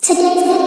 Today's